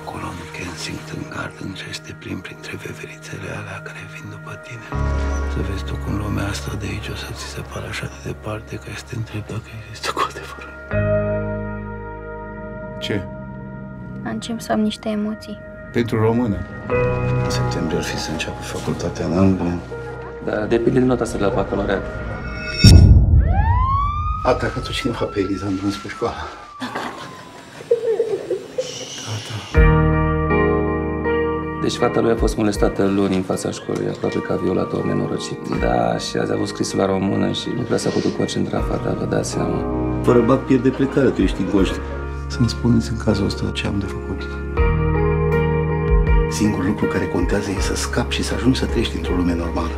acolo în Kensington Garden și să te plimbi printre veverițele alea care vin după tine. Să vezi tu cum lumea asta de aici o să ți se pară așa de departe că să te întrebi dacă există cu adevărat. Ce? Încep să am niște emoții. Pentru română. În septembrie ar fi să înceapă facultatea în Anglia. Dar depinde de nota asta de la bacalaureat. A atacat-o cineva pe Elisandru înspre școală. Deci fata lui a fost molestată luni în fața școlii, aproape ca violator nenorocit. Da, și azi a avut scrisul la română și nu prea s-a putut concentra fata, vă dați seama. Fără bac pierde plecare, tu ești inconștient. Să-mi spuneți în cazul ăsta ce am de făcut. Singurul lucru care contează e să scapi și să ajungi să trăiești într-o lume normală.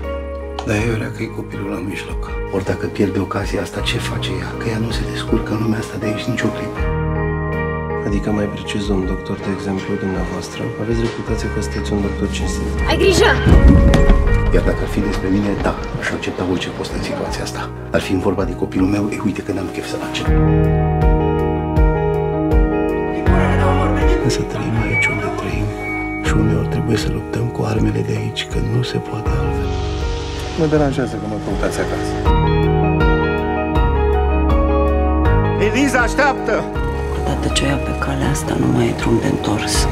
Dar e vrea că e copilul la mijloc. Ori dacă pierde ocazia asta, ce face ea? Că ea nu se descurcă în lumea asta de aici nicio clipă. Adică mai precis, domn doctor, de exemplu, dumneavoastră, aveți reputație că sunteți un doctor cinstit. Ai grijă! Iar dacă ar fi despre mine, da, aș accepta orice post în situația asta. Ar fi vorba de copilul meu, e uite că n-am chef să-l accept. Însă trăim aici unde trăim și uneori trebuie să luptăm cu armele de aici, că nu se poate altfel. Mă deranjează că mă căutați acasă. Eliza, așteaptă! Odată ce o ia pe calea asta, nu mai e drum de întors.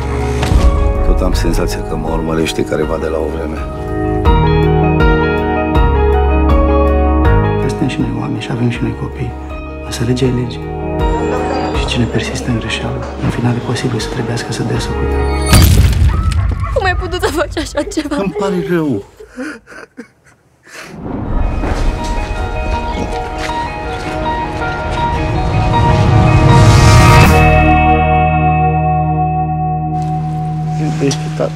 Tot am senzația că mă urmărește careva de la o vreme. Suntem și noi oameni și avem și noi copii. Însă legea e lege. Și cine persistă în greșeală, în final e posibil să trebuiască să dea socoteală. Cum ai putut să faci așa ceva? Îmi pare rău. Tá,